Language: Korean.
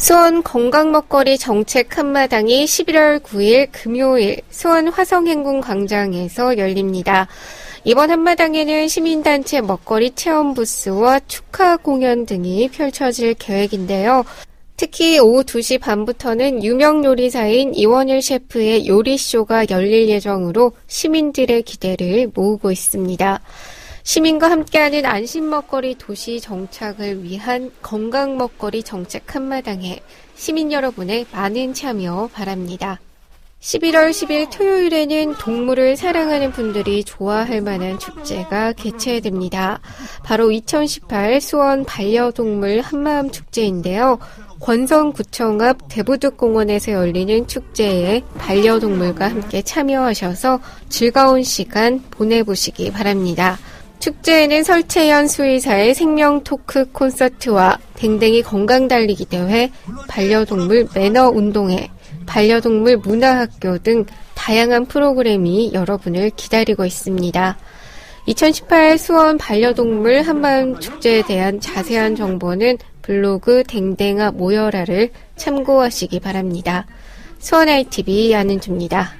수원 건강 먹거리 정책 한마당이 11월 9일 금요일 수원 화성행궁 광장에서 열립니다. 이번 한마당에는 시민단체 먹거리 체험 부스와 축하 공연 등이 펼쳐질 계획인데요. 특히 오후 2시 반부터는 유명 요리사인 이원일 셰프의 요리쇼가 열릴 예정으로 시민들의 기대를 모으고 있습니다. 시민과 함께하는 안심 먹거리 도시 정착을 위한 건강 먹거리 정책 한마당에 시민 여러분의 많은 참여 바랍니다. 11월 10일 토요일에는 동물을 사랑하는 분들이 좋아할 만한 축제가 개최됩니다. 바로 2018 수원 반려동물 한마음 축제인데요. 권성구청 앞 대부득공원에서 열리는 축제에 반려동물과 함께 참여하셔서 즐거운 시간 보내보시기 바랍니다. 축제에는 설채연 수의사의 생명 토크 콘서트와 댕댕이 건강 달리기 대회, 반려동물 매너 운동회, 반려동물 문화학교 등 다양한 프로그램이 여러분을 기다리고 있습니다. 2018 수원 반려동물 한마음 축제에 대한 자세한 정보는 블로그 댕댕아 모여라를 참고하시기 바랍니다. 수원 ITV 안은주입니다.